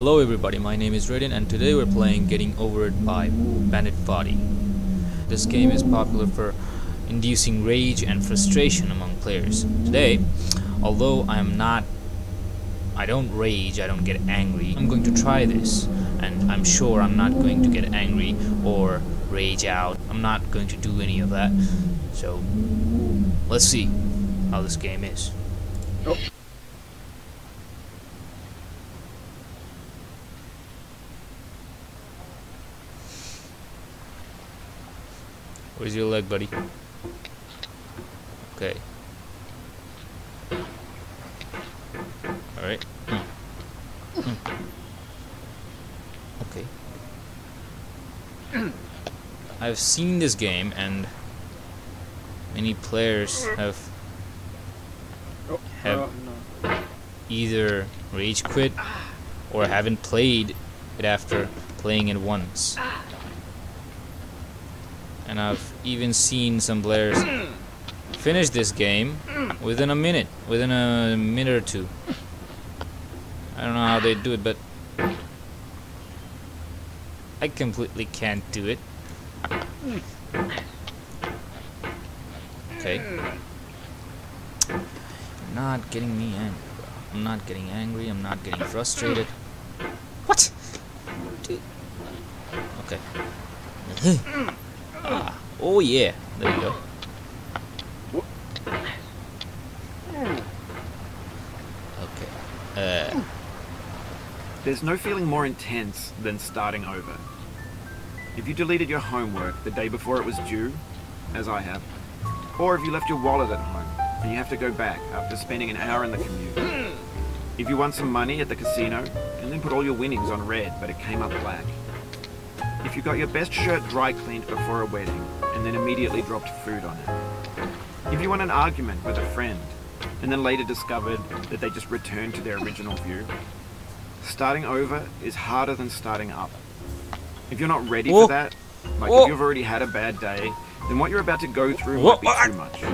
Hello everybody, my name is Raiden and today we're playing Getting Over It by Bennett Foddy. This game is popular for inducing rage and frustration among players. Today, although I am not I don't rage, I don't get angry, I'm going to try this and I'm sure I'm not going to get angry or rage out. I'm not going to do any of that. So, let's see how this game is. Where's your leg, buddy? Okay. Alright. Okay. I've seen this game and many players have have either rage quit or haven't played it after playing it once and I've even seen some players finish this game within a minute, within a minute or two. I don't know how they do it, but I completely can't do it. Okay. You're not getting me angry. I'm not getting angry, I'm not getting frustrated. What? Dude. Okay. Ah, oh yeah, there you go. Okay. Uh, There's no feeling more intense than starting over. If you deleted your homework the day before it was due, as I have, or if you left your wallet at home and you have to go back after spending an hour in the commute. If you won some money at the casino and then put all your winnings on red but it came up black. If you got your best shirt dry cleaned before a wedding and then immediately dropped food on it. If you won an argument with a friend and then later discovered that they just returned to their original view. Starting over is harder than starting up. If you're not ready Whoa. for that, like Whoa. if you've already had a bad day, then what you're about to go through Whoa. might be too much.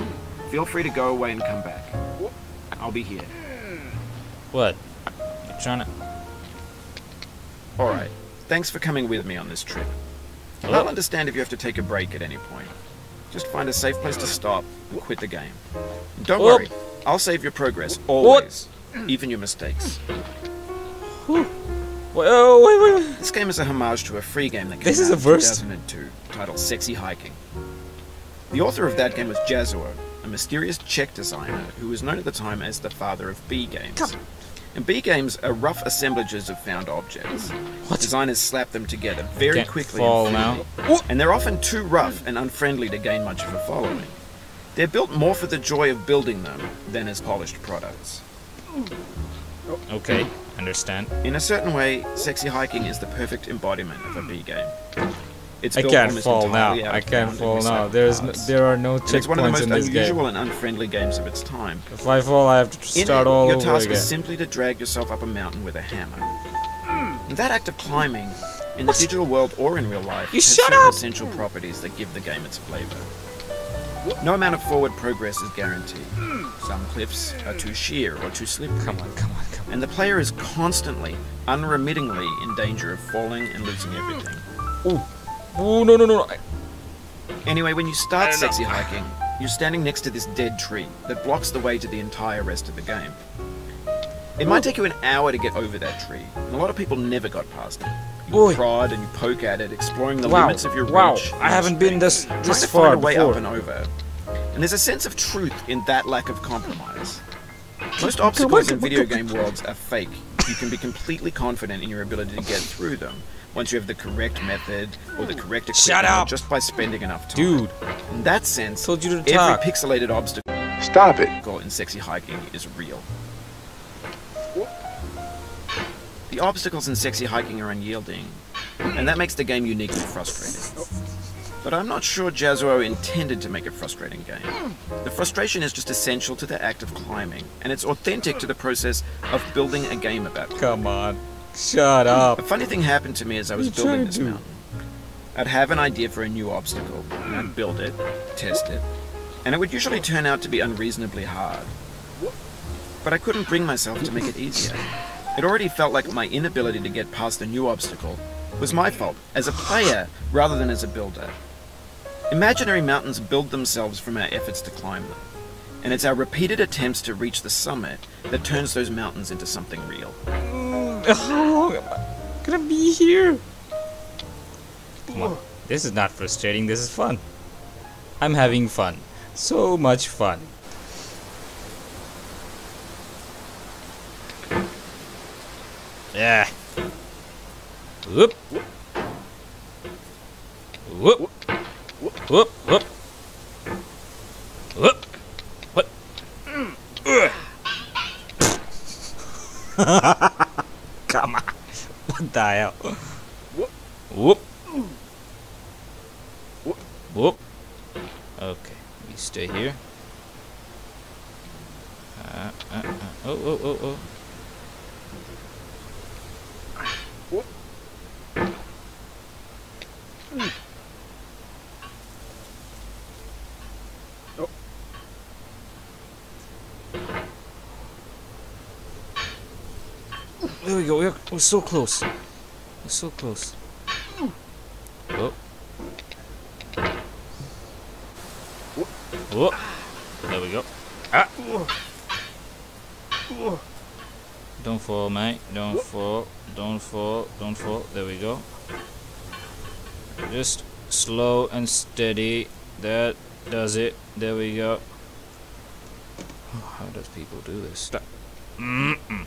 Feel free to go away and come back. I'll be here. what? You're trying to... Alright. Thanks for coming with me on this trip. I'll understand if you have to take a break at any point. Just find a safe place to stop and quit the game. Don't worry, I'll save your progress always, even your mistakes. Wait, wait, wait, wait. This game is a homage to a free game that came This is out a in verse? 2002 titled Sexy Hiking. The author of that game was Jazzuo, a mysterious Czech designer who was known at the time as the father of B games. And B games are rough assemblages of found objects. What? Designers slap them together very Can't quickly fall and now. And they're often too rough and unfriendly to gain much of a following. They're built more for the joy of building them than as polished products. Okay, understand. In a certain way, Sexy Hiking is the perfect embodiment of a B game. It's I can't fall now. I can't fall now. recycled There's n parts. there are no And it's one of the checkpoints most in this unusual game. and unfriendly games of its time. If I fall, I have to In start it, all your task is simply to drag yourself up a mountain with a hammer. And that act of climbing, in the digital world or in real life, You has shut certain up! essential properties that give the game its flavor. No amount of forward progress is guaranteed. Some cliffs are too sheer or too slippery. Come on, come on, come on. And the player is constantly, unremittingly in danger of falling and losing everything. Oh, no, no, no. I- Anyway, when you start sexy hiking, you're standing next to this dead tree that blocks the way to the entire rest of the game. It might take you an hour to get over that tree, and a lot of people never got past it. You Oi. prod and you poke at it, exploring the Wow, limits of your wow, reach. I haven't been this- this to far find a way before. up and over. And there's a sense of truth in that lack of compromise. Most obstacles in video game worlds are fake. You can be completely confident in your ability to get through them once you have the correct method or the correct equipment Shut up! just by spending enough time. Dude, In that sense, told you to every talk. pixelated obstacle Stop it. in sexy hiking is real. The obstacles in sexy hiking are unyielding, and that makes the game uniquely frustrating. But I'm not sure Jazzuo intended to make a frustrating game. The frustration is just essential to the act of climbing, and it's authentic to the process of building a game about climbing. come on. Shut up. A funny thing happened to me as I was What are you building this mountain. I'd have an idea for a new obstacle, and I'd build it, test it, and it would usually turn out to be unreasonably hard. But I couldn't bring myself to make it easier. It already felt like my inability to get past a new obstacle was my fault as a player rather than as a builder. Imaginary mountains build themselves from our efforts to climb them, and it's our repeated attempts to reach the summit that turns those mountains into something real. Oh, I'm I gonna be here. Come on. This is not frustrating, this is fun. I'm having fun. So much fun. Yeah. Whoop. Whoop. Whoop. Whoop. Whoop. What? Come on. What the hell? Whoop. Whoop. Okay, we stay here. Uh, uh, uh. Oh, oh, oh, oh. There we go. We're, we're so close. We're so close. Oh. Oh. There we go. Ah. Don't fall, mate. Don't fall. Don't fall. Don't fall. There we go. Just slow and steady. That does it. There we go. How does people do this? Stop. Mm-mm.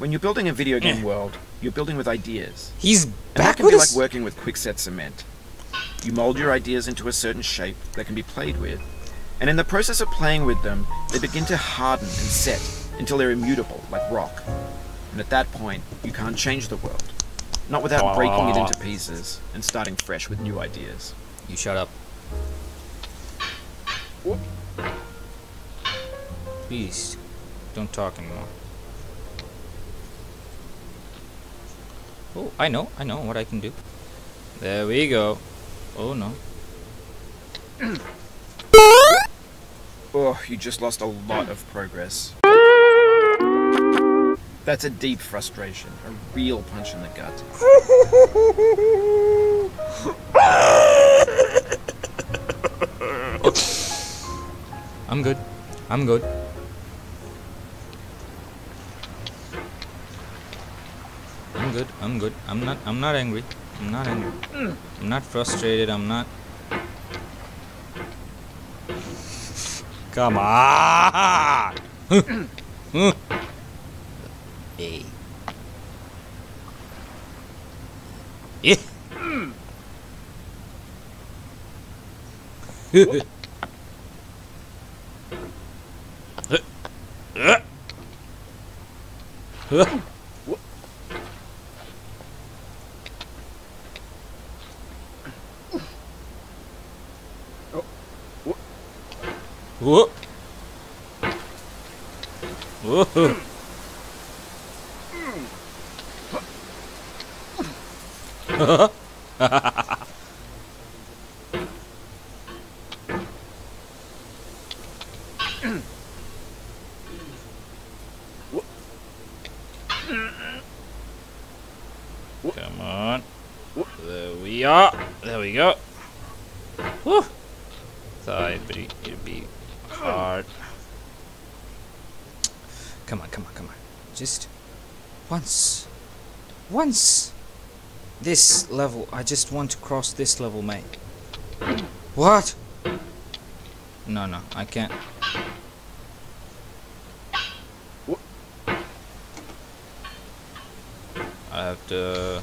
When you're building a video game Yeah. world, you're building with ideas. He's And that back can with be like working with quickset cement. You mold your ideas into a certain shape that can be played with, and in the process of playing with them, they begin to harden and set until they're immutable, like rock. And at that point, you can't change the world. Not without breaking it into pieces and starting fresh with new ideas. You shut up. Please, don't talk anymore. Oh, I know, I know what I can do. There we go. Oh no. Oh, you just lost a lot of progress. That's a deep frustration, a real punch in the gut. I'm good. I'm good. I'm good. I'm not I'm not angry. I'm not angry. I'm not frustrated. I'm not Come on. hey. Yeah. Whoop. Whoa. Come on. There we are. There we go. Woo. Thought it'd be, it'd be hard. Come on, come on, come on. Just once. Once. This level. I just want to cross this level, mate. What? No, no, I can't. I have to.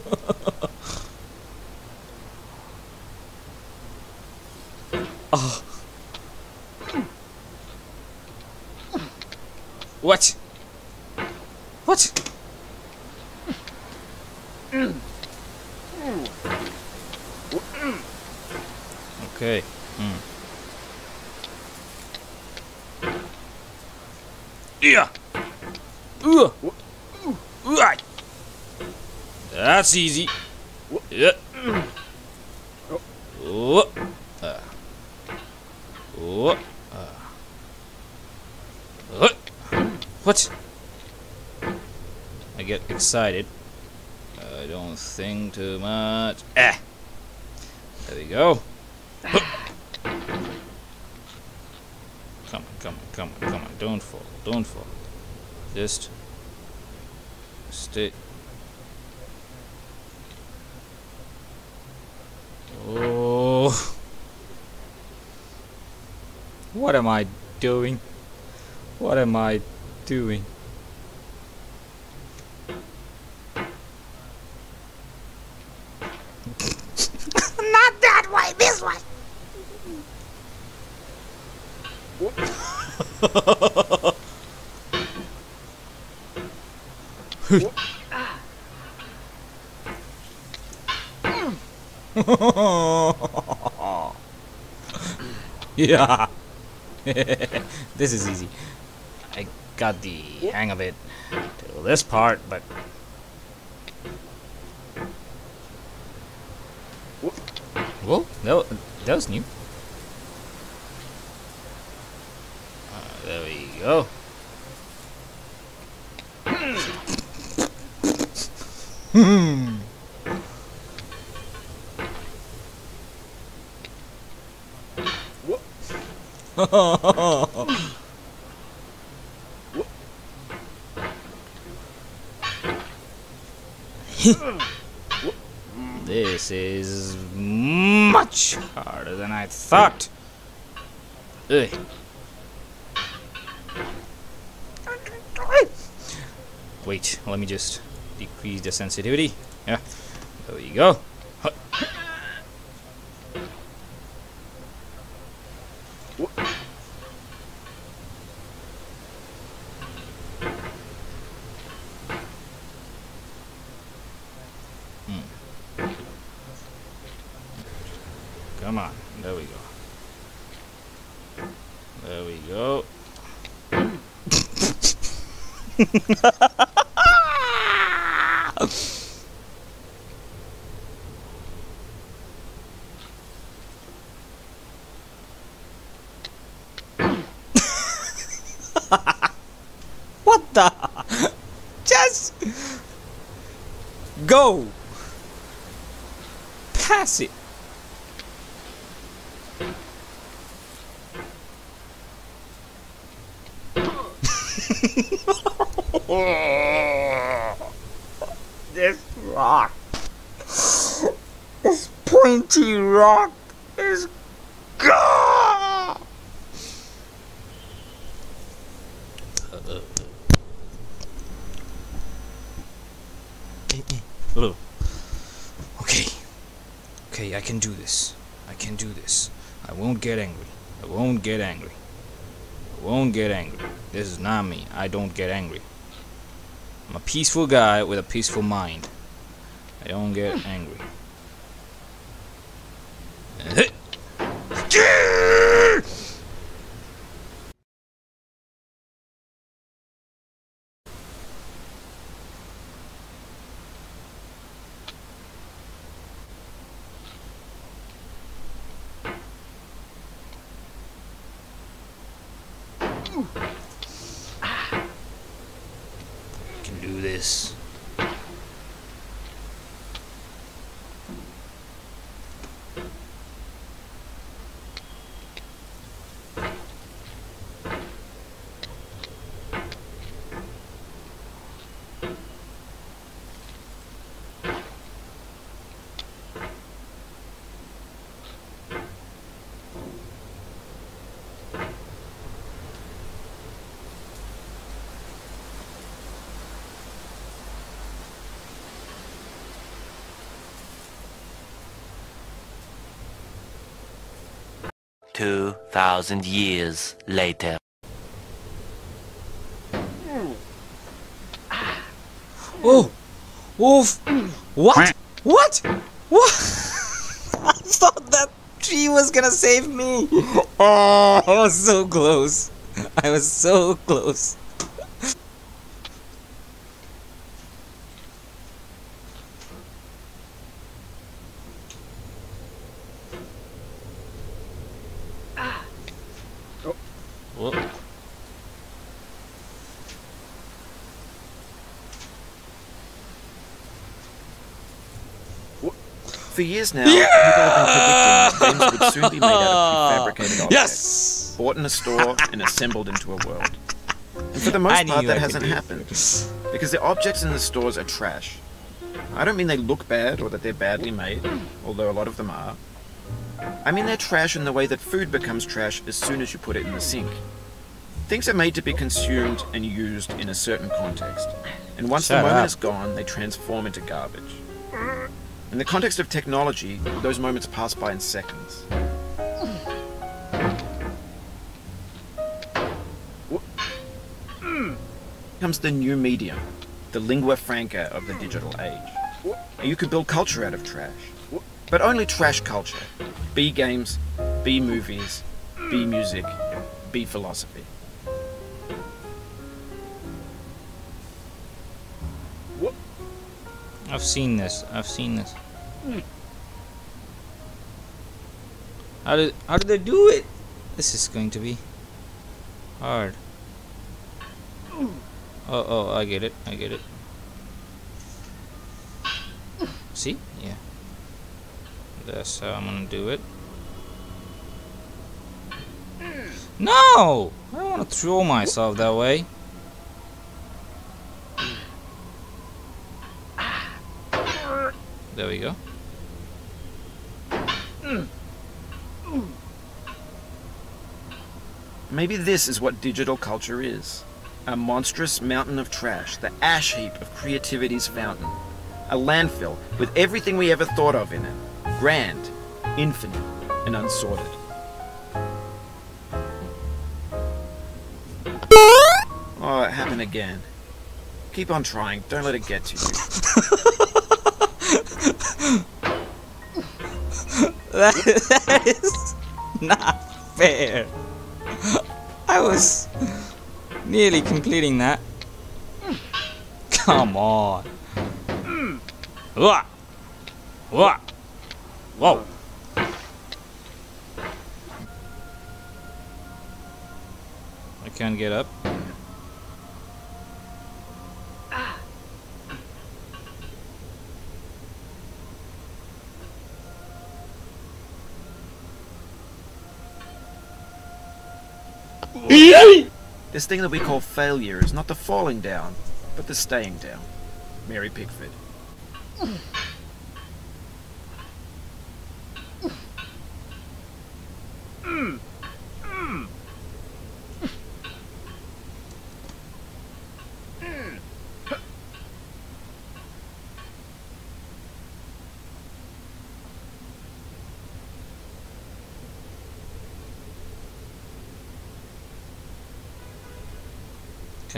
That's easy. Yeah. Uh. Whoop. Uh. What? What? I get excited. I don't think too much. Ah. There we go. Come on, come on, come on, come on. Don't fall, don't fall. Just stay. Oh. What am I doing? What am I doing? Not that way, this way. yeah. this is easy. I got the hang of it till this part, but well, that, that was new. Uh, there we go. Hmm. this is much harder than I thought. Ugh. Wait, let me just decrease the sensitivity. Yeah, there we go. Huh. Come on. There we go. There we go. what the? Just go. Pass it. this rock, this rock is gone. Hello. Okay. Okay, I can do this. I can do this. I won't get angry. I won't get angry. I won't get angry. This is not me. I don't get angry. I'm a peaceful guy with a peaceful mind. I don't get angry. Can do this. Two thousand years later. Hmm. Oh! Wolf! What? What? What? I thought that tree was gonna save me! Oh, I was so close. I was so close. Years now, people have been predicting that games would soon be made out of ah. prefabricated objects, Yes! bought in a store and assembled into a world. And for the most part, that could hasn't happened because the objects in the stores are trash. I don't mean they look bad or that they're badly made, although a lot of them are. I mean they're trash in the way that food becomes trash as soon as you put it in the sink. Things are made to be consumed and used in a certain context, and once Shut the moment up. is gone, they transform into garbage. In the context of technology, those moments pass by in seconds. Comes the new medium, the lingua franca of the digital age. You could build culture out of trash, but only trash culture. B games, B movies, B music, B philosophy. I've seen this. I've seen this. How did how did they do it? This is going to be hard. Oh oh I get it. I get it. See? Yeah. That's how I'm gonna do it. No! I don't wanna throw myself that way. There we go. Mm. Maybe this is what digital culture is. A monstrous mountain of trash, the ash heap of creativity's fountain. A landfill with everything we ever thought of in it. Grand, infinite, and unsorted. Oh, it happened again. Keep on trying. Don't let it get to you. That, is not fair. I was nearly completing that. Come on. Wah. Whoa. I can't get up. This thing that we call failure is not the falling down, but the staying down. Mary Pickford.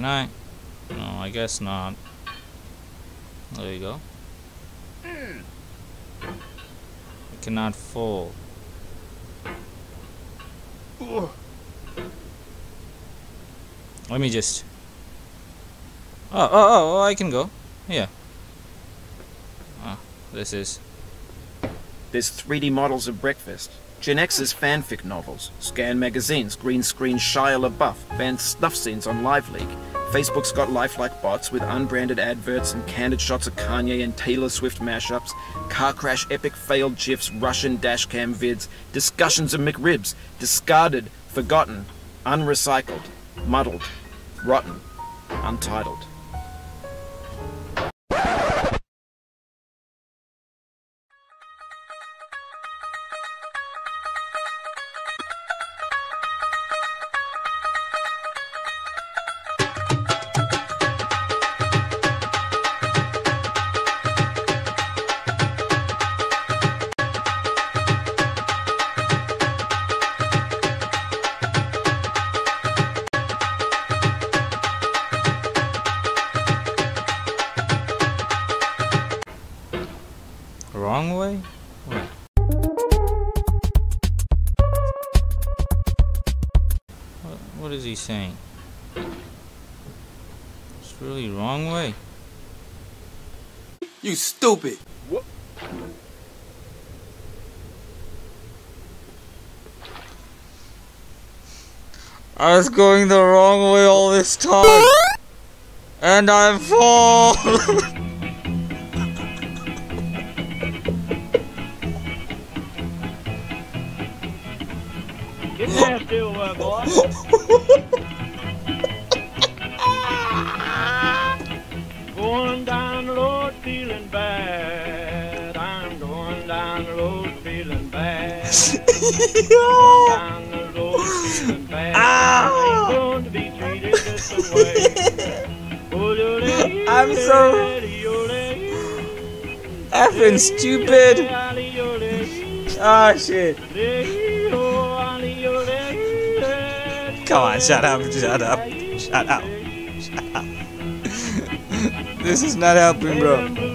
Can I? No, I guess not. There you go. I cannot fall. Let me just. Oh, oh, oh, oh, I can go. Yeah. Ah, this is. There's 3D models of breakfast. Gen X's fanfic novels, scan magazines, green screen Shia LaBeouf, banned snuff scenes on LiveLeak. Facebook's got lifelike bots with unbranded adverts and candid shots of Kanye and Taylor Swift mashups, car crash epic failed gifs, Russian dashcam vids, discussions of McRibs, discarded, forgotten, unrecycled, muddled, rotten, untitled. It's wrong way. You stupid. I was going the wrong way all this time. And I fall. Get there still, uh, boy. feeling bad. I'm going down the road feeling bad. Down the road feeling bad. I ain't going to be treated this way. I'm so effing stupid. Ah shit. Come on, shut up, shut up, shut up. This is not helping, bro.